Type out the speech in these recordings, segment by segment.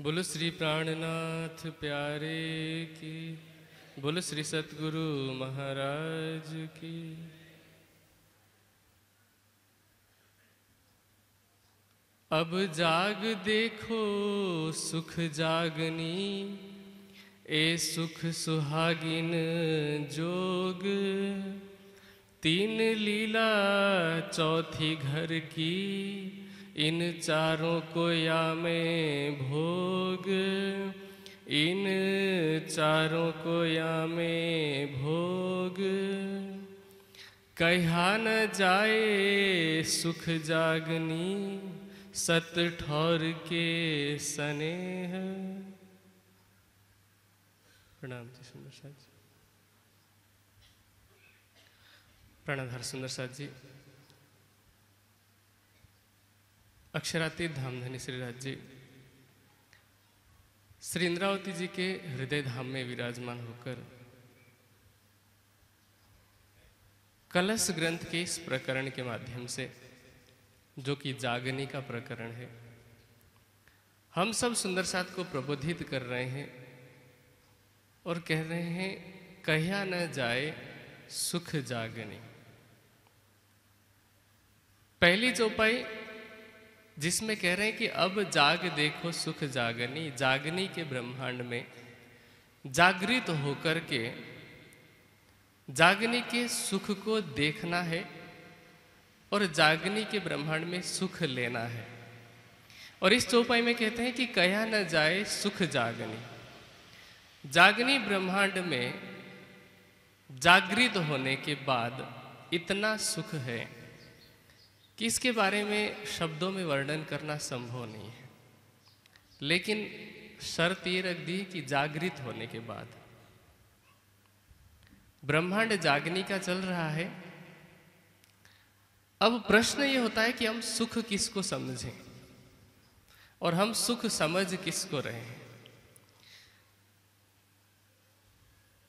बोलो श्री प्राणनाथ प्यारे की, बोलो श्री सतगुरु महाराज की। अब जाग देखो सुख जागनी, ए सुख सुहागिन जोग। तीन लीला चौथी घर की इन चारों को या में भोग, इन चारों को या में भोग। कहा न जाए सुख जागनी, सत ठौर के स्नेह। प्रणाम जी सुंदर साथ जी। प्रणधार सुंदर साथ जी। अक्षरातीत धामधनी श्रीराज जी। श्री इंद्रावती जी के हृदय धाम में विराजमान होकर कलश ग्रंथ के इस प्रकरण के माध्यम से, जो कि जागनी का प्रकरण है, हम सब सुंदर साथ को प्रबोधित कर रहे हैं और कह रहे हैं, कहिया न जाए सुख जागनी। पहली चौपाई जिसमें कह रहे हैं कि अब जाग देखो सुख जागनी जागनी के ब्रह्मांड में, जागृत होकर के, जागनी के सुख को देखना है और जागनी के ब्रह्मांड में सुख लेना है। और इस चौपाई में कहते हैं कि कया न जाए सुख जागनी। जागनी ब्रह्मांड में जागृत होने के बाद इतना सुख है कि इसके बारे में शब्दों में वर्णन करना संभव नहीं है। लेकिन शर्त ये रख दी कि जागृत होने के बाद। ब्रह्मांड जागनी का चल रहा है। अब प्रश्न ये होता है कि हम सुख किसको समझें? और हम सुख समझ किसको रहे हैं?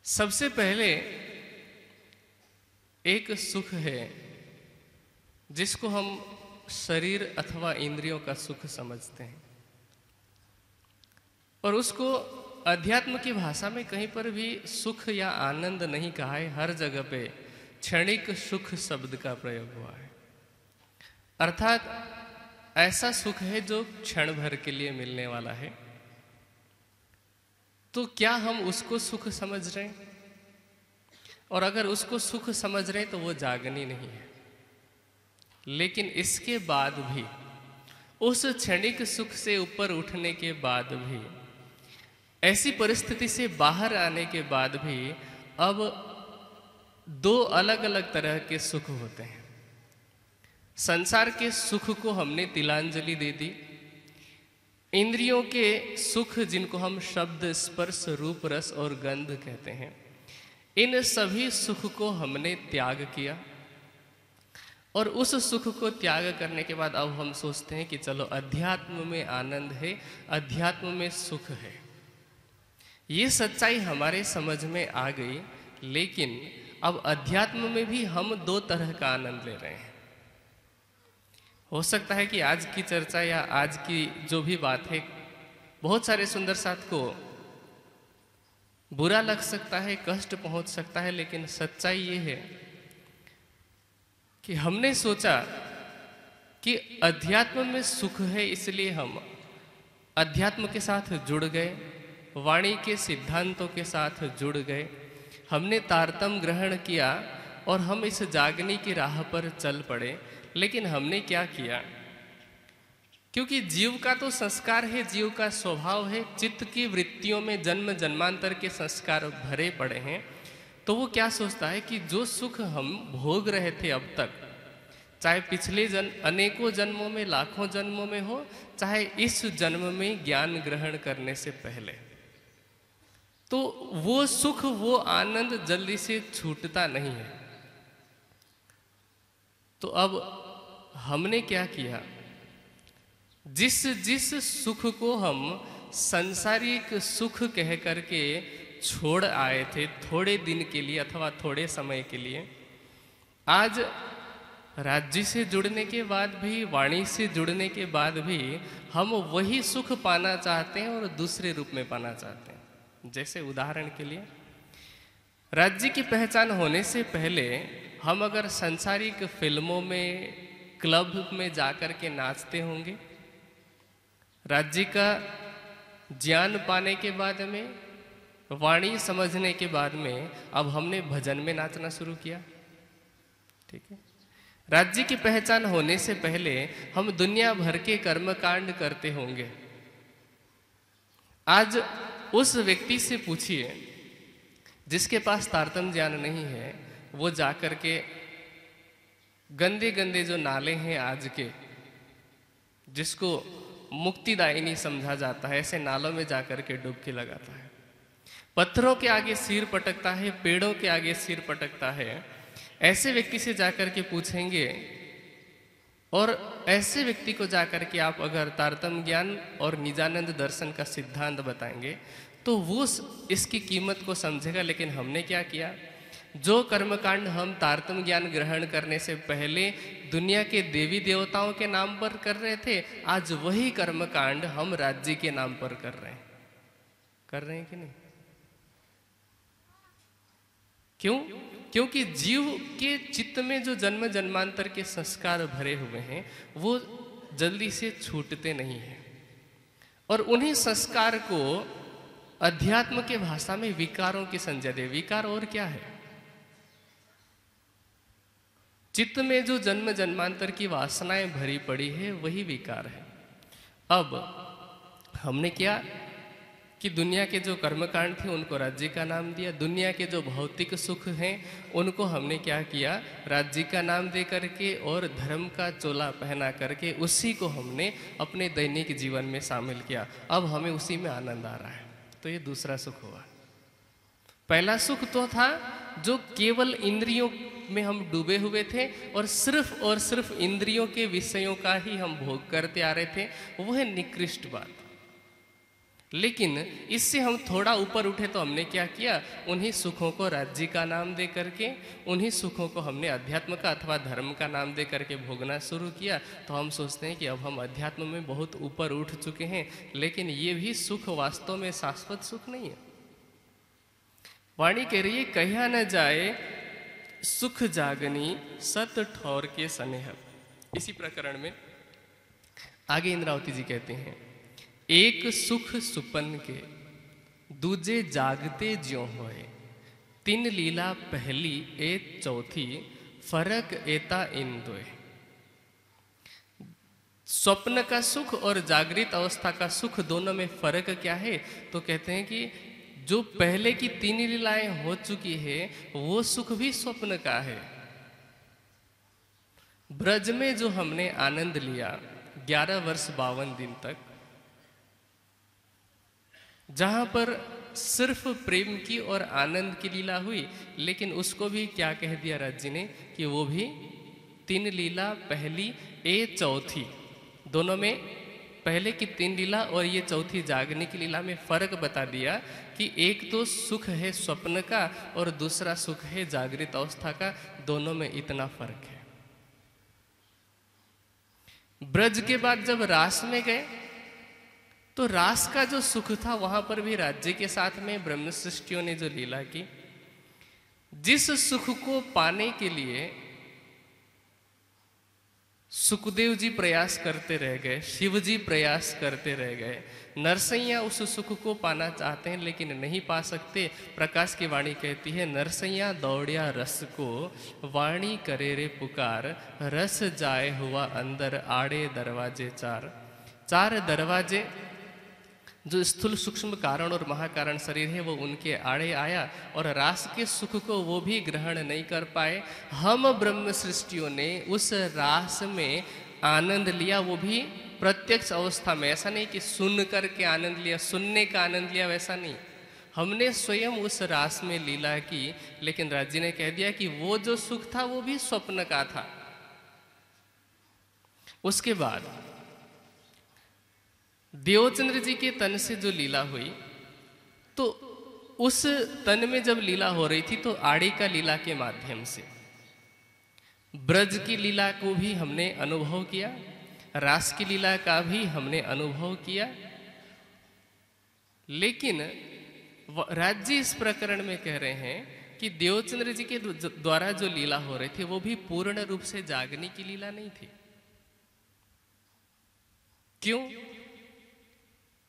सबसे पहले एक सुख है। जिसको हम शरीर अथवा इंद्रियों का सुख समझते हैं। और उसको अध्यात्म की भाषा में कहीं पर भी सुख या आनंद नहीं कहा है, हर जगह पे क्षणिक सुख शब्द का प्रयोग हुआ है। अर्थात ऐसा सुख है जो क्षण भर के लिए मिलने वाला है। तो क्या हम उसको सुख समझ रहे हैं? और अगर उसको सुख समझ रहे हैं तो वो जागनी नहीं है। लेकिन इसके बाद भी, उस क्षणिक सुख से ऊपर उठने के बाद भी, ऐसी परिस्थिति से बाहर आने के बाद भी, अब दो अलग अलग तरह के सुख होते हैं। संसार के सुख को हमने तिलांजलि दे दी। इंद्रियों के सुख जिनको हम शब्द, स्पर्श, रूप, रस और गंध कहते हैं, इन सभी सुख को हमने त्याग किया। और उस सुख को त्याग करने के बाद अब हम सोचते हैं कि चलो, अध्यात्म में आनंद है, अध्यात्म में सुख है। ये सच्चाई हमारे समझ में आ गई, लेकिन अब अध्यात्म में भी हम दो तरह का आनंद ले रहे हैं। हो सकता है कि आज की चर्चा या आज की जो भी बात है, बहुत सारे सुंदर साथ को बुरा लग सकता है, कष्ट पहुँच सकता है, लेकिन सच्चाई ये है कि हमने सोचा कि अध्यात्म में सुख है इसलिए हम अध्यात्म के साथ जुड़ गए, वाणी के सिद्धांतों के साथ जुड़ गए। हमने तारतम ग्रहण किया और हम इस जागने की राह पर चल पड़े, लेकिन हमने क्या किया? क्योंकि जीव का तो संस्कार है, जीव का स्वभाव है, चित्त की वृत्तियों में जन्म जन्मांतर के संस्कार भरे पड़े हैं। तो वो क्या सोचता है कि जो सुख हम भोग रहे थे अब तक, चाहे पिछले जन्म अनेकों जन्मों में, लाखों जन्मों में हो, चाहे इस जन्म में ज्ञान ग्रहण करने से पहले तो वो सुख, वो आनंद जल्दी से छूटता नहीं है। तो अब हमने क्या किया? जिस जिस सुख को हम संसारिक सुख कह करके छोड़ आए थे थोड़े दिन के लिए अथवा थोड़े समय के लिए। आज राज्य से जुड़ने के बाद भी, वाणी से जुड़ने के बाद भी हम वही सुख पाना चाहते हैं और दूसरे रूप में पाना चाहते हैं। जैसे उदाहरण के लिए, राज्य की पहचान होने से पहले हम अगर संसारिक फ़िल्मों में, क्लब में जाकर के नाचते होंगे, राज्य का ज्ञान पाने के बाद में वाणी समझने के बाद में अब हमने भजन में नाचना शुरू किया। ठीक है? राज्य की पहचान होने से पहले हम दुनिया भर के कर्मकांड करते होंगे। आज उस व्यक्ति से पूछिए, जिसके पास तारतम ज्ञान नहीं है, वो जाकर के गंदे गंदे जो नाले हैं आज के, जिसको मुक्तिदायिनी समझा जाता है, ऐसे नालों में जाकर के डुबकी लगाता है। पत्थरों के आगे सिर पटकता है, पेड़ों के आगे सिर पटकता है। ऐसे व्यक्ति से जाकर के पूछेंगे, और ऐसे व्यक्ति को जाकर के आप अगर तारतम ज्ञान और निजानंद दर्शन का सिद्धांत बताएँगे तो वो इसकी कीमत को समझेगा, लेकिन हमने क्या किया? जो कर्मकांड हम तारतम ज्ञान ग्रहण करने से पहले दुनिया के देवी देवताओं के नाम पर कर रहे थे, आज वही कर्मकांड हम राज्य के नाम पर कर रहे हैं। कर रहे हैं कि नहीं? क्यों? क्योंकि जीव के चित्त में जो जन्म जन्मांतर के संस्कार भरे हुए हैं, वो जल्दी से छूटते नहीं हैं। और उन्हीं संस्कार को अध्यात्म के भाषा में विकारों की संज्ञा दे। विकार और क्या है? चित्त में जो जन्म जन्मांतर की वासनाएँ भरी पड़ी है, वही विकार है। अब हमने क्या कि दुनिया के जो कर्मकांड थे, उनको राज्य का नाम दिया। दुनिया के जो भौतिक सुख हैं, उनको हमने क्या किया? राज्य का नाम दे करके और धर्म का चोला पहना करके उसी को हमने अपने दैनिक जीवन में शामिल किया। अब हमें उसी में आनंद आ रहा है। तो ये दूसरा सुख हुआ। पहला सुख तो था, जो केवल इंद्रियों में हम डूबे हुए थे और सिर्फ़ और सिर्फ़ इंद्रियों के विषयों का ही हम भोग करते आ रहे थे, वो है निकृष्ट बात। लेकिन इससे हम थोड़ा ऊपर उठे तो हमने क्या किया? उन्हीं सुखों को राज्य का नाम दे करके, उन्हीं सुखों को हमने अध्यात्म का अथवा धर्म का नाम दे करके भोगना शुरू किया। तो हम सोचते हैं कि अब हम अध्यात्म में बहुत ऊपर उठ चुके हैं, लेकिन ये भी सुख वास्तव में शाश्वत सुख नहीं है। वाणी कह रही है, कहिया न जाए सुख जागनी सत ठौर के स्नेह इसी प्रकरण में आगे इंद्रावती जी कहते हैं एक सुख सुपन के, दूजे जागते ज्यो होए। तीन लीला पहली ए चौथी, फ़र्क एता इन दोए। स्वप्न का सुख और जागृत अवस्था का सुख दोनों में फ़र्क क्या है? तो कहते हैं कि जो पहले की तीन लीलाएँ हो चुकी है, वो सुख भी स्वप्न का है। ब्रज में जो हमने आनंद लिया, ग्यारह वर्ष बावन दिन तक जहाँ पर सिर्फ़ प्रेम की और आनंद की लीला हुई, लेकिन उसको भी क्या कह दिया राज जी ने कि वो भी तीन लीला, पहली, ए, चौथी। दोनों में पहले की तीन लीला और ये चौथी जागने की लीला में फ़र्क बता दिया कि एक तो सुख है स्वप्न का और दूसरा सुख है जागृत अवस्था का। दोनों में इतना फ़र्क है। ब्रज के बाद जब रास में गए तो रास का जो सुख था, वहाँ पर भी राज्य के साथ में ब्रह्म सृष्टियों ने जो लीला की, जिस सुख को पाने के लिए सुखदेव जी प्रयास करते रह गए, शिव जी प्रयास करते रह गए, नरसैया उस सुख को पाना चाहते हैं, लेकिन नहीं पा सकते। प्रकाश की वाणी कहती है, नरसैया, दौड़िया रस को वाणी करे रे पुकार, रस जाए हुआ अंदर आड़े दरवाजे चार। चार दरवाजे जो स्थूल सूक्ष्म कारण और महाकारण शरीर है, वो उनके आड़े आया और रास के सुख को वो भी ग्रहण नहीं कर पाए। हम ब्रह्म सृष्टियों ने उस रास में आनंद लिया, वो भी प्रत्यक्ष अवस्था में। ऐसा नहीं कि सुन करके आनंद लिया, सुनने का आनंद लिया, वैसा नहीं। हमने स्वयं उस रास में लीला की, लेकिन राज्य ने कह दिया कि वो जो सुख था, वो भी स्वप्न का था। उसके बाद देवचंद्र जी के तन से जो लीला हुई तो उस तन में जब लीला हो रही थी तो आड़ी का लीला के माध्यम से। ब्रज की लीला को भी हमने अनुभव किया, रास की लीला का भी हमने अनुभव किया। लेकिन राज्य इस प्रकरण में कह रहे हैं कि देवचंद्र जी के द्वारा जो लीला हो रही थी, वो भी पूर्ण रूप से जागने की लीला नहीं थी। क्यों?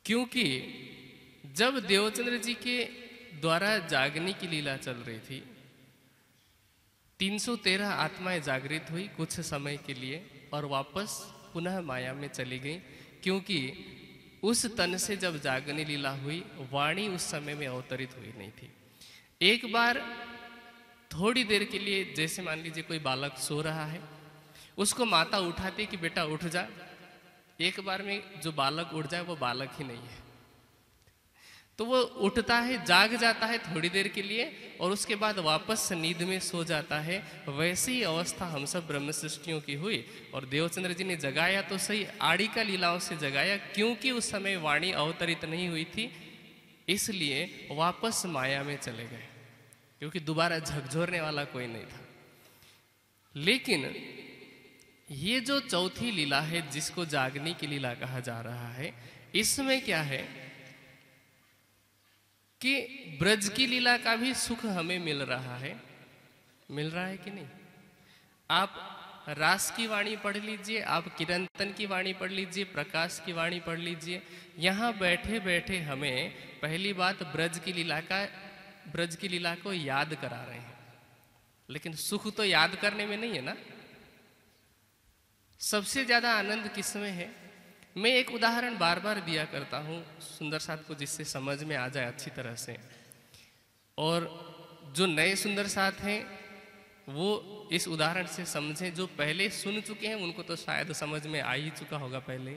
क्योंकि जब देवचंद्र जी के द्वारा जागने की लीला चल रही थी 313 आत्माएँ जागृत हुई कुछ समय के लिए और वापस पुनः माया में चली गई, क्योंकि उस तन से जब जागनी लीला हुई, वाणी उस समय में अवतरित हुई नहीं थी। एक बार थोड़ी देर के लिए जैसे मान लीजिए कोई बालक सो रहा है, उसको माता उठाती कि बेटा उठ जा एक बार में जो बालक उठ जाए, वो बालक ही नहीं है। तो वो उठता है, जाग जाता है थोड़ी देर के लिए और उसके बाद वापस नींद में सो जाता है। वैसी ही अवस्था हम सब ब्रह्म सृष्टियों की हुई और देवचंद्र जी ने जगाया तो सही आड़ी का लीलाओं से जगाया, क्योंकि उस समय वाणी अवतरित नहीं हुई थी, इसलिए वापस माया में चले गए, क्योंकि दोबारा झकझोरने वाला कोई नहीं था। लेकिन ये जो चौथी लीला है, जिसको जागने की लीला कहा जा रहा है, इसमें क्या है कि ब्रज की लीला का भी सुख हमें मिल रहा है। मिल रहा है कि नहीं? आप रास की वाणी पढ़ लीजिए, आप किरंतन की वाणी पढ़ लीजिए, प्रकाश की वाणी पढ़ लीजिए, यहाँ बैठे बैठे हमें पहली बात ब्रज की लीला का, ब्रज की लीला को याद करा रहे हैं। लेकिन सुख तो याद करने में नहीं है ना? सबसे ज़्यादा आनंद किसमें है? मैं एक उदाहरण बार बार दिया करता हूँ, सुंदर साथ को जिससे समझ में आ जाए अच्छी तरह से। और जो नए सुंदर साथ हैं, वो इस उदाहरण से समझें, जो पहले सुन चुके हैं, उनको तो शायद समझ में आ ही चुका होगा पहले।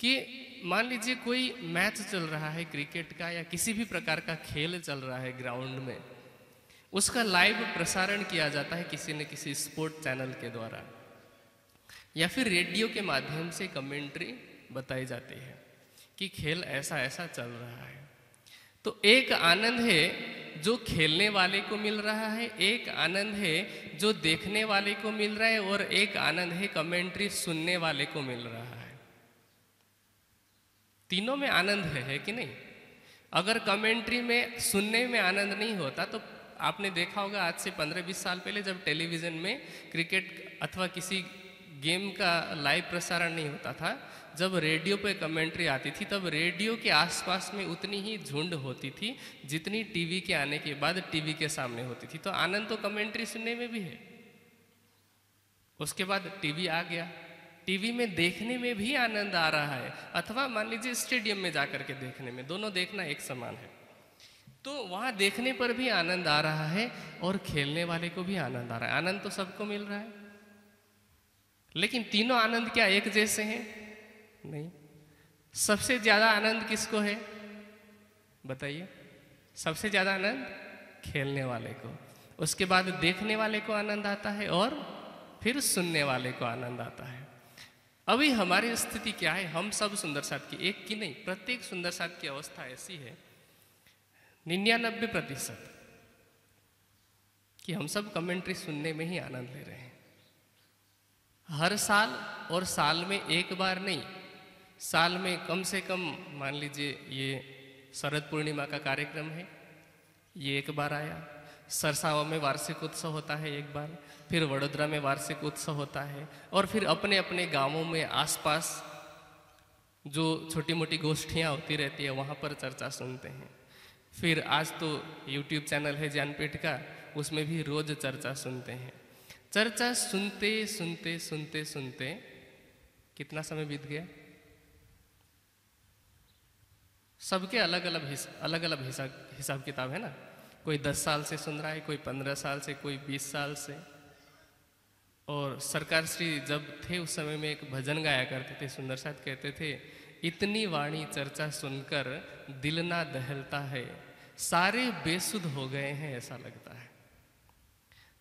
कि मान लीजिए कोई मैच चल रहा है क्रिकेट का या किसी भी प्रकार का खेल चल रहा है ग्राउंड में, उसका लाइव प्रसारण किया जाता है किसी न किसी स्पोर्ट चैनल के द्वारा। या फिर रेडियो के माध्यम से कमेंट्री बताई जाती है कि खेल ऐसा ऐसा चल रहा है। तो एक आनंद है जो खेलने वाले को मिल रहा है एक आनंद है जो देखने वाले को मिल रहा है और एक आनंद है कमेंट्री सुनने वाले को मिल रहा है। तीनों में आनंद है, है कि नहीं? अगर कमेंट्री में सुनने में आनंद नहीं होता तो आपने देखा होगा आज से 15-20 साल पहले जब टेलीविज़न में क्रिकेट अथवा किसी गेम का लाइव प्रसारण नहीं होता था। जब रेडियो पे कमेंट्री आती थी, तब रेडियो के आसपास में उतनी ही झुंड होती थी, जितनी टीवी के आने के बाद टीवी के सामने होती थी। तो आनंद तो कमेंट्री सुनने में भी है। उसके बाद टीवी आ गया। टीवी में देखने में भी आनंद आ रहा है। अथवा मान लीजिए स्टेडियम में जाकर के देखने में, दोनों देखना एक समान है। तो वहाँ देखने पर भी आनंद आ रहा है और खेलने वाले को भी आनंद आ रहा है। आनंद तो सबको मिल रहा है। लेकिन तीनों आनंद क्या एक जैसे हैं? नहीं। सबसे ज़्यादा आनंद किसको है? बताइए। सबसे ज़्यादा आनंद खेलने वाले को। उसके बाद देखने वाले को आनंद आता है और फिर सुनने वाले को आनंद आता है। अभी हमारी स्थिति क्या है? हम सब सुंदर साथ की, एक की नहीं, प्रत्येक सुंदर साथ की अवस्था ऐसी है। निन्यानबे प्रतिशत कि हम सब कमेंट्री सुनने में ही आनंद ले रहे हैं। हर साल और साल में एक बार नहीं, साल में कम से कम मान लीजिए ये शरद पूर्णिमा का कार्यक्रम है, ये एक बार आया। सरसावा में वार्षिक उत्सव होता है एक बार, फिर वडोदरा में वार्षिक उत्सव होता है और फिर अपने अपने गाँवों में आसपास जो छोटी मोटी गोष्ठियाँ होती रहती है, वहाँ पर चर्चा सुनते हैं। फिर आज तो यूट्यूब चैनल है ज्ञानपीठ का, उसमें भी रोज चर्चा सुनते हैं। चर्चा सुनते सुनते सुनते सुनते कितना समय बीत गया? सबके अलग अलग अलग अलग हिसाब हिसाब किताब है ना? कोई दस साल से सुन रहा है, कोई पंद्रह साल से, कोई बीस साल से। और सरकार श्री जब थे, उस समय में एक भजन गाया करते थे, सुंदर साथ कहते थे, इतनी वाणी चर्चा सुनकर दिल ना दहलता है, सारे बेसुध हो गए हैं, ऐसा लगता है।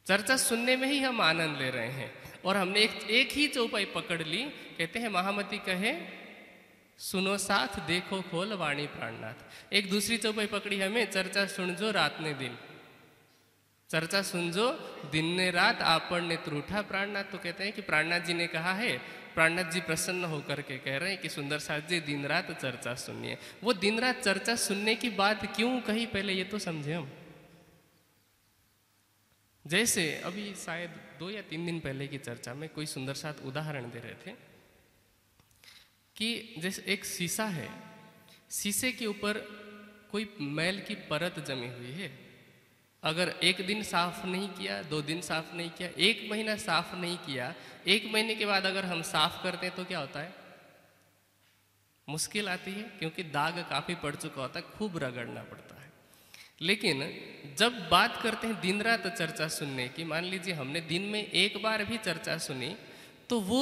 चर्चा सुनने में ही हम आनंद ले रहे हैं। और हमने एक एक ही चौपाई पकड़ ली। कहते हैं, महामती कहे, सुनो साथ, देखो खोल वाणी प्राणनाथ। एक दूसरी चौपाई पकड़ी हमें, चर्चा सुन जो रात ने दिन। चर्चा सुन जो दिन ने रात आपण ने त्रूठा प्राणनाथ। तो कहते हैं कि प्राणनाथ जी ने कहा है, प्राणनाथ जी प्रसन्न होकर के कह रहे हैं कि, सुंदर साथ जी, दिन रात चर्चा सुनिए। वो दिन रात चर्चा सुनने की बात क्यों कही पहले, ये तो समझे हम। जैसे अभी शायद दो या तीन दिन पहले की चर्चा में कोई सुंदर साथ उदाहरण दे रहे थे कि जैसे एक शीशा है, शीशे के ऊपर कोई मैल की परत जमी हुई है। अगर एक दिन साफ़ नहीं किया, दो दिन साफ़ नहीं किया, एक महीना साफ़ नहीं किया, एक महीने के बाद अगर हम साफ़ करते हैं तो क्या होता है? मुश्किल आती है, क्योंकि दाग काफ़ी पड़ चुका होता है, खूब रगड़ना पड़ता लेकिन जब बात करते हैं दिन रात चर्चा सुनने की, मान लीजिए हमने दिन में एक बार भी चर्चा सुनी तो वो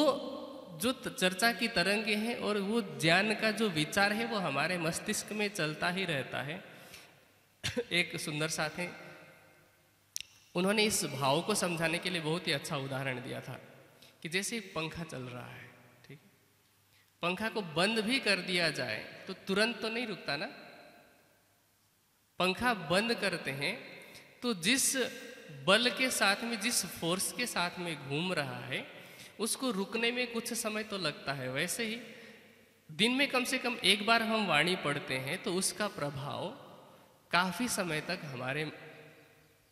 जो चर्चा की तरंगे हैं और वो ज्ञान का जो विचार है वो हमारे मस्तिष्क में चलता ही रहता है। एक सुंदर साथ है उन्होंने इस भाव को समझाने के लिए बहुत ही अच्छा उदाहरण दिया था कि जैसे पंखा चल रहा है, ठीक पंखा को बंद भी कर दिया जाए तो तुरंत तो नहीं रुकता ना? पंखा बंद करते हैं तो जिस बल के साथ में, जिस फोर्स के साथ में घूम रहा है, उसको रुकने में कुछ समय तो लगता है। वैसे ही दिन में कम से कम एक बार हम वाणी पढ़ते हैं तो उसका प्रभाव काफ़ी समय तक हमारे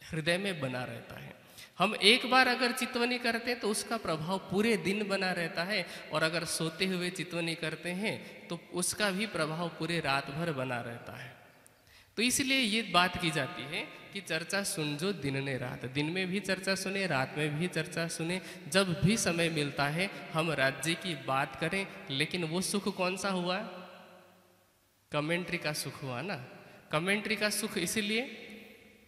हृदय में बना रहता है। हम एक बार अगर चितवनी करते हैं तो उसका प्रभाव पूरे दिन बना रहता है, और अगर सोते हुए चितवनी करते हैं तो उसका भी प्रभाव पूरे रात भर बना रहता है। तो इसलिए ये बात की जाती है कि चर्चा सुन जो दिन ने रात। दिन में भी चर्चा सुने, रात में भी चर्चा सुने। जब भी समय मिलता है, हम राज्य की बात करें, लेकिन वो सुख कौन सा हुआ? कमेंट्री का सुख हुआ ना? कमेंट्री का सुख इसीलिए,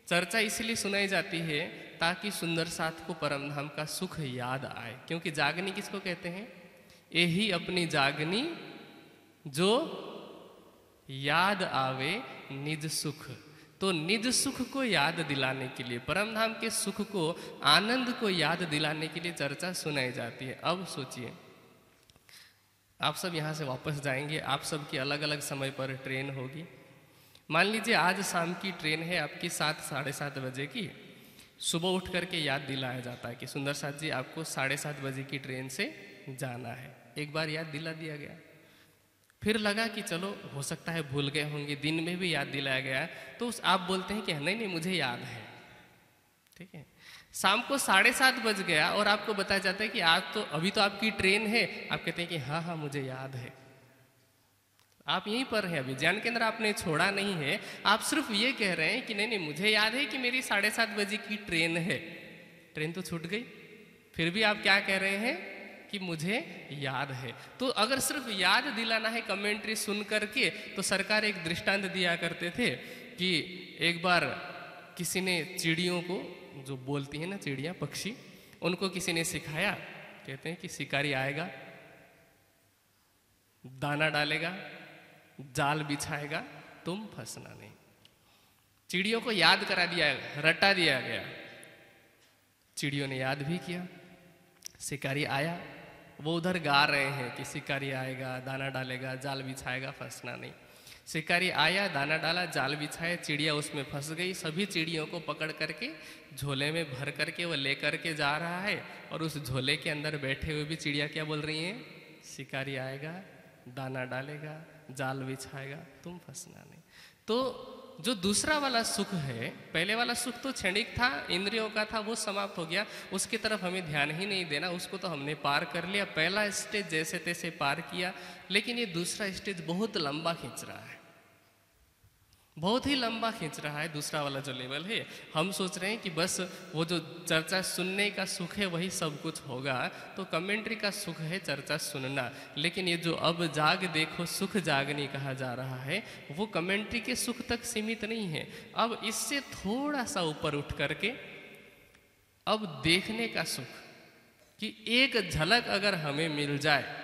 चर्चा इसलिए सुनाई जाती है ताकि सुंदर साथ को परम धाम का सुख याद आए। क्योंकि जागनी किसको कहते हैं? यही अपनी जागनी जो याद आवे निज सुख। तो निज सुख को याद दिलाने के लिए, परमधाम के सुख को, आनंद को याद दिलाने के लिए चर्चा सुनाई जाती है। अब सोचिए। आप सब यहाँ से वापस जाएँगे। आप सब की अलग अलग समय पर ट्रेन होगी। मान लीजिए आज शाम की ट्रेन है आपकी सात, साढ़े सात बजे की। सुबह उठ करके याद दिलाया जाता है कि सुंदर साथ जी, आपको साढ़े सात बजे की ट्रेन से जाना है। एक बार याद दिला दिया गया। फिर लगा कि चलो, हो सकता है भूल गए होंगे, दिन में भी याद दिलाया गया। तो उस, आप बोलते हैं कि नहीं नहीं, मुझे याद है। ठीक है? शाम को साढ़े सात बज गया और आपको बताया जाता है कि आज तो अभी तो आपकी ट्रेन है। आप कहते हैं कि हाँ हाँ मुझे याद है। आप यहीं पर हैं अभी। ज्ञान केंद्र आपने छोड़ा नहीं है। आप सिर्फ़ ये कह रहे हैं कि नहीं नहीं, मुझे याद है कि मेरी साढ़े सात बजे की ट्रेन है। ट्रेन तो छूट गई। फिर भी आप क्या कह रहे हैं? कि मुझे याद है। तो अगर सिर्फ़ याद दिलाना है कमेंट्री सुन करके तो सरकार एक दृष्टांत दिया करते थे कि एक बार किसी ने चिड़ियों को, जो बोलती है ना चिड़िया, पक्षी, उनको किसी ने सिखाया। कहते हैं कि शिकारी आएगा, दाना डालेगा, जाल बिछाएगा, तुम फंसना नहीं। चिड़ियों को याद करा दिया, रटा दिया गया। चिड़ियों ने याद भी किया, शिकारी आया वो उधर गा रहे हैं, कि शिकारी आएगा, दाना डालेगा, जाल बिछाएगा, फंसना नहीं। शिकारी आया, दाना डाला, जाल बिछाया चिड़िया उसमें फंस गई। सभी चिड़ियों को पकड़ करके झोले में भर करके वो लेकर के जा रहा है और उस झोले के अंदर बैठे हुए भी चिड़िया क्या बोल रही हैं? शिकारी आएगा, दाना डालेगा, जाल बिछाएगा, तुम फंसना नहीं। तो जो दूसरा वाला सुख है, पहले वाला सुख तो क्षणिक था, इंद्रियों का था, वो समाप्त हो गया, उसकी तरफ़ हमें ध्यान ही नहीं देना, उसको तो हमने पार कर लिया, पहला स्टेज जैसे तैसे पार किया, लेकिन ये दूसरा स्टेज बहुत लंबा खींच रहा है। बहुत ही लंबा खींच रहा है, दूसरा वाला जो लेवल है। हम सोच रहे हैं कि बस वो जो चर्चा सुनने का सुख है, वही सब कुछ होगा। तो कमेंट्री का सुख है चर्चा सुनना। लेकिन ये जो अब जाग देखो, सुख जागनी कहा जा रहा है, वो कमेंट्री के सुख तक सीमित नहीं है। अब इससे थोड़ा सा ऊपर उठ करके, अब देखने का सुख कि एक झलक अगर हमें मिल जाए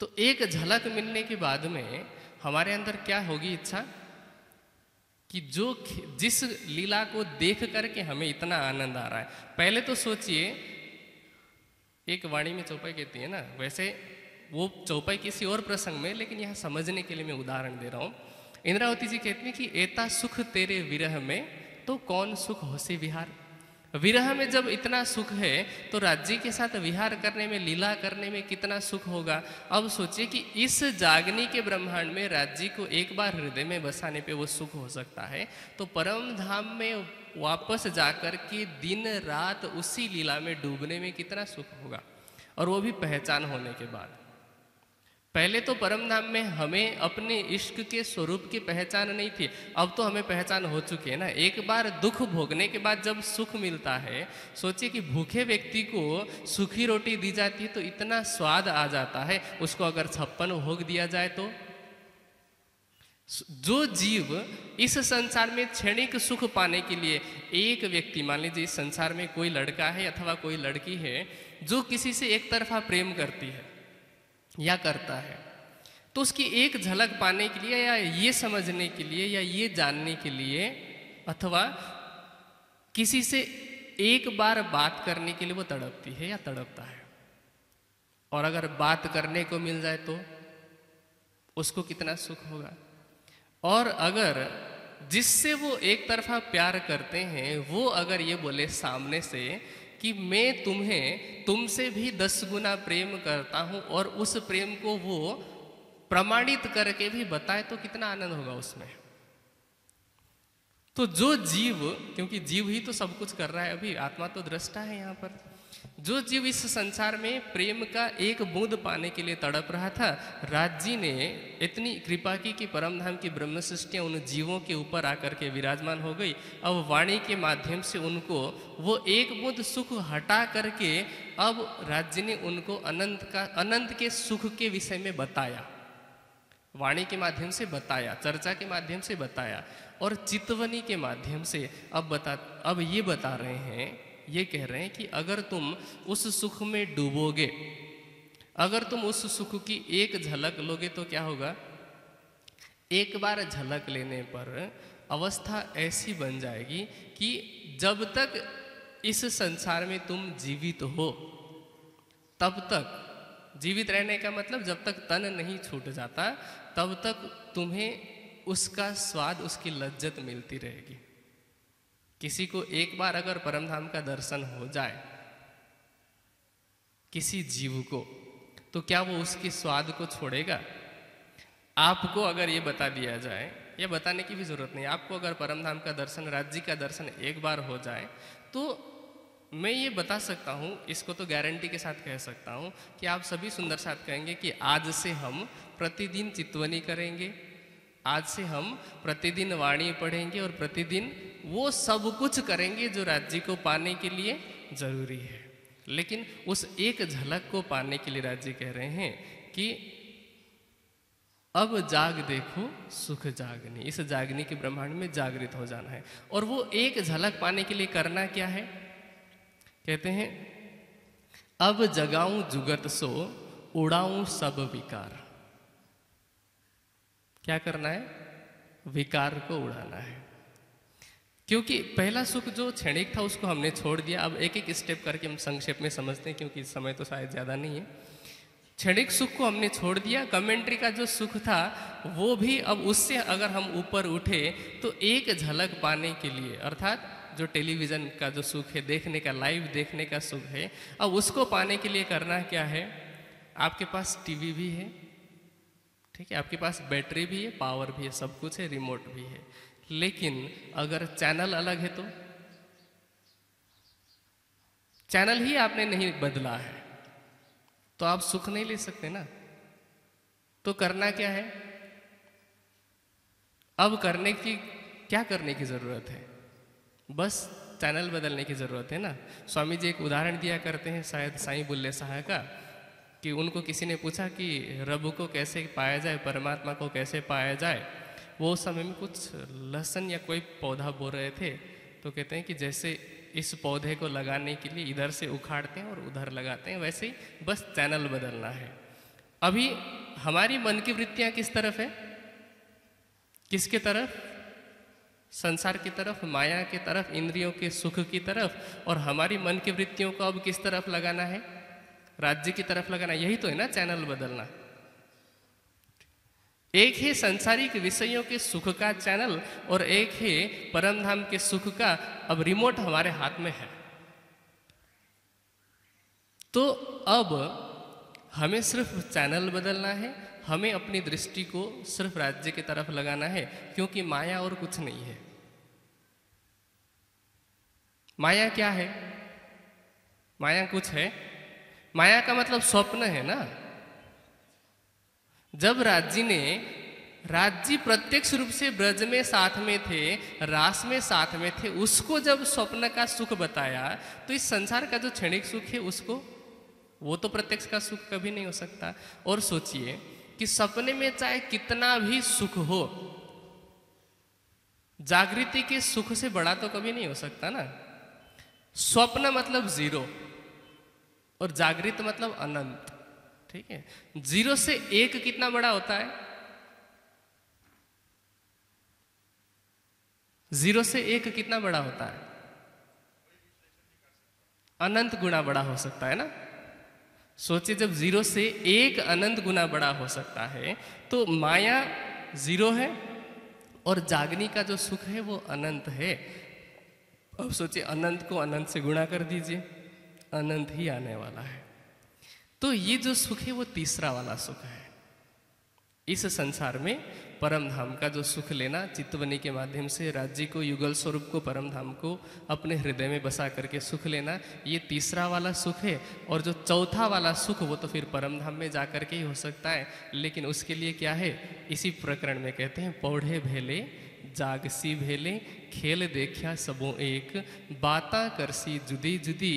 तो एक झलक मिलने के बाद में हमारे अंदर क्या होगी इच्छा? कि जो जिस लीला को देख करके हमें इतना आनंद आ रहा है। पहले तो सोचिए, एक वाणी में चौपाई कहती है ना, वैसे वो चौपाई किसी और प्रसंग में, लेकिन यहाँ समझने के लिए मैं उदाहरण दे रहा हूँ। इंद्रावती जी कहती हैं कि, एता सुख तेरे विरह में तो कौन सुख हो से विहार? विरह में जब इतना सुख है तो राज्य के साथ विहार करने में, लीला करने में कितना सुख होगा? अब सोचिए कि इस जागनी के ब्रह्मांड में राज्य को एक बार हृदय में बसाने पे वो सुख हो सकता है। तो परम धाम में वापस जाकर के दिन रात उसी लीला में डूबने में कितना सुख होगा? और वो भी पहचान होने के बाद। पहले तो परम धाम में हमें अपने इश्क के स्वरूप की पहचान नहीं थी, अब तो हमें पहचान हो चुकी है ना। एक बार दुख भोगने के बाद जब सुख मिलता है, सोचिए कि भूखे व्यक्ति को सूखी रोटी दी जाती है तो इतना स्वाद आ जाता है, उसको अगर छप्पन भोग दिया जाए तो। जो जीव इस संसार में क्षणिक सुख पाने के लिए, एक व्यक्ति, मान लीजिए इस संसार में कोई लड़का है अथवा कोई लड़की है, जो किसी से एक तरफा प्रेम करती है या करता है। तो उसकी एक झलक पाने के लिए या ये समझने के लिए या ये जानने के लिए अथवा किसी से एक बार बात करने के लिए वो तड़पती है या तड़पता है। और अगर बात करने को मिल जाए तो उसको कितना सुख होगा। और अगर जिससे वो एक तरफा प्यार करते हैं, वो अगर ये बोले सामने से कि मैं तुम्हें तुमसे भी दस गुना प्रेम करता हूँ और उस प्रेम को वो प्रमाणित करके भी बताए तो कितना आनंद होगा उसमें। तो जो जीव, क्योंकि जीव ही तो सब कुछ कर रहा है, अभी आत्मा तो दृष्टा है यहाँ पर। जो जीव इस संसार में प्रेम का एक बूंद पाने के लिए तड़प रहा था राज जी ने इतनी कृपा की कि परमधाम की ब्रह्म सृष्टियाँ उन जीवों के ऊपर आकर के विराजमान हो गई। अब वाणी के माध्यम से उनको वो एक बूंद सुख हटा करके अब राज्य ने उनको अनंत का, अनंत के सुख के विषय में बताया। वाणी के माध्यम से बताया, चर्चा के माध्यम से बताया और चितवनी के माध्यम से अब बता, अब ये बता रहे हैं ये कह रहे हैं कि अगर तुम उस सुख में डूबोगे, अगर तुम उस सुख की एक झलक लोगे तो क्या होगा? एक बार झलक लेने पर अवस्था ऐसी बन जाएगी कि जब तक इस संसार में तुम जीवित हो, तब तक, जीवित रहने का मतलब जब तक तन नहीं छूट जाता, तब तक तुम्हें उसका स्वाद, उसकी लज्जत मिलती रहेगी। किसी को एक बार अगर परमधाम का दर्शन हो जाए, किसी जीव को तो क्या वो उसके स्वाद को छोड़ेगा? आपको अगर ये बता दिया जाए, ये बताने की भी ज़रूरत नहीं। आपको अगर परमधाम का दर्शन, राज्य का दर्शन एक बार हो जाए तो मैं ये बता सकता हूँ, इसको तो गारंटी के साथ कह सकता हूँ, कि आप सभी सुंदर साथ कहेंगे कि आज से हम प्रतिदिन चितवनी करेंगे। आज से हम प्रतिदिन वाणी पढ़ेंगे और प्रतिदिन वो सब कुछ करेंगे जो राज्य को पाने के लिए ज़रूरी है। लेकिन उस एक झलक को पाने के लिए राज्य कह रहे हैं कि अब जाग देखो, सुख जागनी। इस जागनी के ब्रह्मांड में जागृत हो जाना है। और वो एक झलक पाने के लिए करना क्या है? कहते हैं, अब जगाऊं जुगत सो, उड़ाऊं सब विकार। क्या करना है? विकार को उड़ाना है। क्योंकि पहला सुख जो क्षणिक था, उसको हमने छोड़ दिया। अब एक एक स्टेप करके हम संक्षेप में समझते हैं, क्योंकि समय तो शायद ज़्यादा नहीं है। क्षणिक सुख को हमने छोड़ दिया। कमेंट्री का जो सुख था, वो भी अब उससे अगर हम ऊपर उठे तो एक झलक पाने के लिए, अर्थात जो टेलीविज़न का जो सुख है, देखने का लाइव देखने का सुख है, अब उसको पाने के लिए करना क्या है? आपके पास टीवी भी है। ठीक है, आपके पास बैटरी भी है पावर भी है, सब कुछ है रिमोट भी है। लेकिन अगर चैनल अलग है तो? चैनल ही आपने नहीं बदला है। तो आप सुख नहीं ले सकते ना। तो करना क्या है? अब करने की, क्या करने की ज़रूरत है? बस चैनल बदलने की ज़रूरत है ना। स्वामी जी एक उदाहरण दिया करते हैं शायद साईं बुल्ले शाह का। कि उनको किसी ने पूछा कि रब को कैसे पाया जाए, परमात्मा को कैसे पाया जाए, वो समय में कुछ लहसन या कोई पौधा बो रहे थे। तो कहते हैं कि जैसे इस पौधे को लगाने के लिए इधर से उखाड़ते हैं और उधर लगाते हैं, वैसे ही बस चैनल बदलना है। अभी हमारी मन की वृत्तियाँ किस तरफ़ है? किसके तरफ़? संसार की तरफ़, माया की तरफ़, इंद्रियों के सुख की तरफ़, और हमारी मन की वृत्तियों को अब किस तरफ़ लगाना है? राज्य की तरफ़ लगाना, यही तो है ना चैनल बदलना। एक है संसारिक विषयों के सुख का चैनल और एक है परमधाम के सुख का, अब रिमोट हमारे हाथ में है। तो अब हमें सिर्फ़ चैनल बदलना है, हमें अपनी दृष्टि को सिर्फ़ राज्य की तरफ़ लगाना है, क्योंकि माया और कुछ नहीं है। माया क्या है? माया कुछ है? माया का मतलब स्वप्न है ना? जब राज्य ने राज्य प्रत्यक्ष रूप से ब्रज में साथ में थे, रास में साथ में थे, उसको जब स्वप्न का सुख बताया तो इस संसार का जो क्षणिक सुख है उसको, वो तो प्रत्यक्ष का सुख कभी नहीं हो सकता। और सोचिए कि सपने में चाहे कितना भी सुख हो, जागृति के सुख से बड़ा तो कभी नहीं हो सकता ना? स्वप्न मतलब ज़ीरो। और जागृत मतलब अनंत, ठीक है? ज़ीरो से एक कितना बड़ा होता है? ज़ीरो से एक कितना बड़ा होता है? अनंत गुना बड़ा हो सकता है ना? सोचिए, जब ज़ीरो से एक अनंत गुना बड़ा हो सकता है तो माया ज़ीरो है और जागनी का जो सुख है वो अनंत है। अब सोचिए, अनंत को अनंत से गुणा कर दीजिए। अनंत ही आने वाला है। तो ये जो सुख है, वो तीसरा वाला सुख है। इस संसार में परम धाम का जो सुख लेना, चित्तवनी के माध्यम से राज्य को, युगल स्वरूप को परम धाम को अपने हृदय में बसा करके सुख लेना, ये तीसरा वाला सुख है। और जो चौथा वाला सुख, वो तो फिर परम धाम में जा करके ही हो सकता है। लेकिन उसके लिए क्या है? इसी प्रकरण में कहते हैं, पौढ़े भेले जागसी भेले, खेल देखा सबों एक, बाता करसी जुदी जुदी,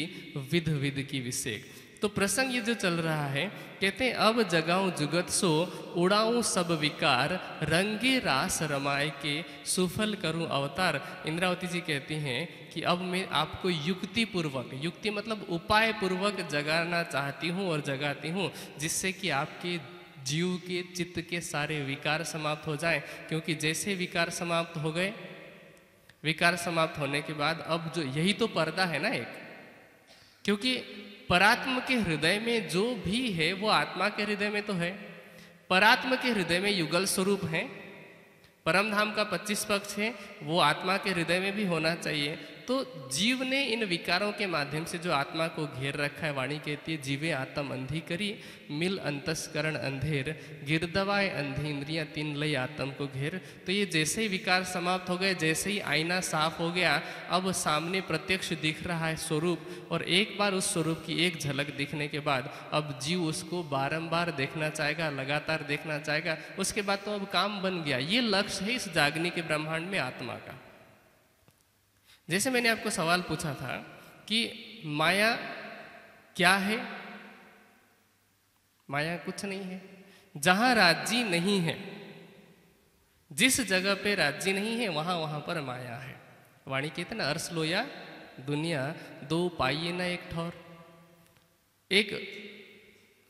विध विध की विषेक तो प्रसंग ये जो चल रहा है, कहते हैं, अब जगाऊं जुगत सो, उड़ाऊं सब विकार, रंगे रास रमाए के, सुफल करूँ अवतार। इंद्रावती जी कहती हैं कि अब मैं आपको युक्ति पूर्वक युक्ति मतलब उपाय पूर्वक जगाना चाहती हूँ और जगाती हूँ, जिससे कि आपके जीव के चित्त के सारे विकार समाप्त हो जाए, क्योंकि जैसे विकार समाप्त हो गए, विकार समाप्त होने के बाद अब जो, यही तो पर्दा है ना एक? क्योंकि परात्म के हृदय में जो भी है, वो आत्मा के हृदय में तो है। परात्म के हृदय में युगल स्वरूप है। परम धाम का 25 पक्ष है, वो आत्मा के हृदय में भी होना चाहिए। तो जीव ने इन विकारों के माध्यम से जो आत्मा को घेर रखा है, वाणी कहती है, जीवे आत्म अंधी करी, मिल अंतस्करण अंधेर गिरदवाए अंधी इंद्रिया, तीन लई आत्म को घेर। तो ये जैसे ही विकार समाप्त हो गए, जैसे ही आईना साफ़ हो गया, अब सामने प्रत्यक्ष दिख रहा है स्वरूप और एक बार उस स्वरूप की एक झलक दिखने के बाद अब जीव उसको बारंबार देखना चाहेगा, लगातार देखना चाहेगा। उसके बाद तो अब काम बन गया। ये लक्ष्य है इस जागनी के ब्रह्मांड में आत्मा का। जैसे मैंने आपको सवाल पूछा था कि माया क्या है? माया कुछ नहीं है। जहाँ राज्य नहीं है, जिस जगह पे राज्य नहीं है, वहाँ वहाँ पर माया है। वाणी कहते ना अर्स लोया दुनिया, दो पाइए ना एक ठौर। एक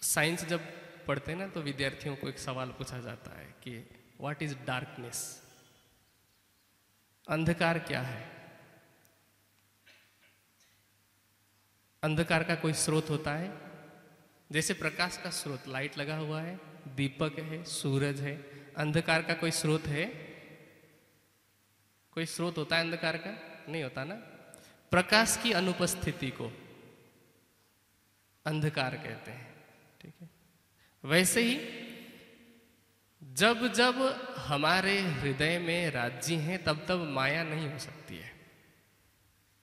साइंस जब पढ़ते ना तो विद्यार्थियों को एक सवाल पूछा जाता है कि व्हाट इज़ डार्कनेस अंधकार क्या है? अंधकार का कोई स्रोत होता है? जैसे प्रकाश का स्रोत लाइट लगा हुआ है, दीपक है, सूरज है, अंधकार का कोई स्रोत है? कोई स्रोत होता है अंधकार का? नहीं होता ना? प्रकाश की अनुपस्थिति को अंधकार कहते हैं, ठीक है? वैसे ही, जब जब हमारे हृदय में राज्य हैं, तब तब माया नहीं हो सकती है।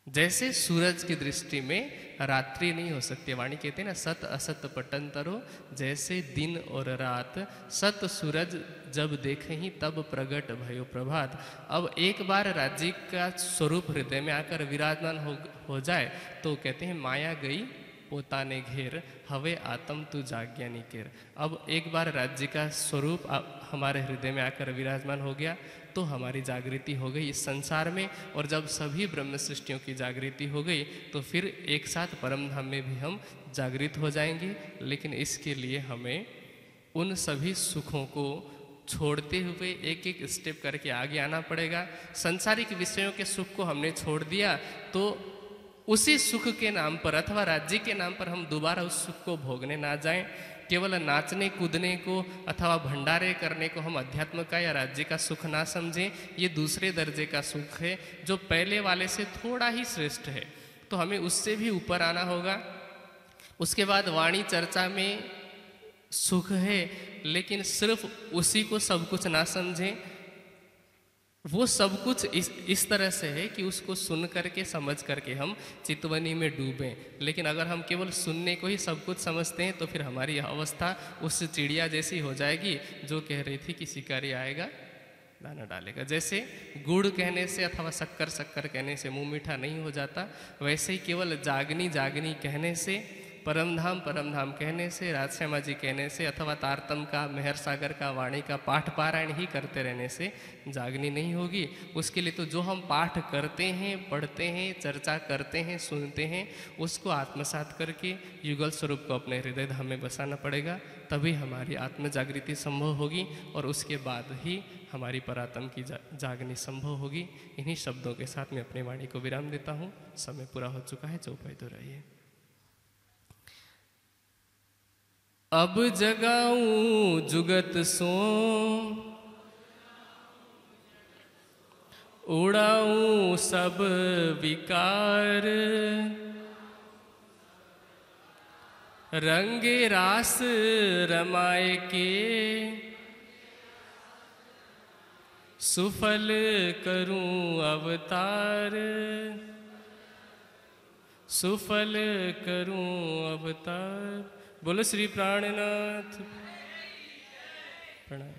जैसे सूरज की दृष्टि में रात्रि नहीं हो सकती वाणी कहते हैं ना सत असत पटंतरो जैसे दिन और रात सत सूरज जब देखे ही तब प्रगट भयो प्रभात अब एक बार राज्य का स्वरूप हृदय में आकर विराजमान हो हो जाए तो कहते हैं माया गई પોતાને घेर हवे आत्म तू जाज्ञानी केर अब एक बार राज्य का स्वरूप हमारे हृदय में आकर विराजमान हो गया तो हमारी जागृति हो गई इस संसार में, और जब सभी ब्रह्म सृष्टियों की जागृति हो गई तो फिर एक साथ परम धाम में भी हम जागृत हो जाएँगे। लेकिन इसके लिए हमें उन सभी सुखों को छोड़ते हुए एक एक स्टेप करके आगे आना पड़ेगा। संसारिक विषयों के सुख को हमने छोड़ दिया तो उसी सुख के नाम पर अथवा राज्य के नाम पर हम दोबारा उस सुख को भोगने ना जाएँ। केवल नाचने, कूदने को अथवा भंडारे करने को हम अध्यात्म का या राज्य का सुख ना समझें, ये दूसरे दर्जे का सुख है, जो पहले वाले से थोड़ा ही श्रेष्ठ है। तो हमें उससे भी ऊपर आना होगा। उसके बाद वाणी चर्चा में सुख है, लेकिन सिर्फ़ उसी को सब कुछ ना समझें। वो सब कुछ इस इस तरह से है कि उसको सुन करके, समझ करके हम चितवनी में डूबें। लेकिन अगर हम केवल सुनने को ही सब कुछ समझते हैं तो फिर हमारी अवस्था उस चिड़िया जैसी हो जाएगी, जो कह रही थी कि शिकारी आएगा, दाना डालेगा। जैसे गुड़ कहने से अथवा शक्कर शक्कर कहने से मुँह मीठा नहीं हो जाता, वैसे ही केवल जागनी जागनी कहने से परमधाम परमधाम कहने से राजश्यामा जी कहने से अथवा तारतम का मेहर सागर का वाणी का पाठ पारायण ही करते रहने से जागनी नहीं होगी। उसके लिए तो जो हम पाठ करते हैं पढ़ते हैं चर्चा करते हैं सुनते हैं उसको आत्मसात करके युगल स्वरूप को अपने हृदय धाम में बसाना पड़ेगा तभी हमारी आत्म जागृति संभव होगी और उसके बाद ही हमारी परातम की जा, जागनी संभव होगी। इन्हीं शब्दों के साथ मैं अपनी वाणी को विराम देता हूँ। समय पूरा हो चुका है चौपाई तो रहिए अब जगाऊं जुगत सो। उड़ाऊं सब विकार। रंगे रास रमाए के। सुफल करूँ अवतार। सुफल करूँ अवतार। बोलो श्री प्राणनाथ। प्रणाम